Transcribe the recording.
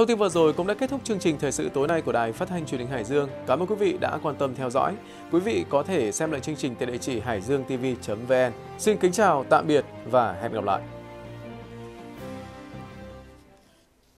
Thông tin vừa rồi cũng đã kết thúc chương trình thời sự tối nay của Đài Phát thanh Truyền hình Hải Dương. Cảm ơn quý vị đã quan tâm theo dõi. Quý vị có thể xem lại chương trình tại địa chỉ hải dương tv.vn. Xin kính chào, tạm biệt và hẹn gặp lại.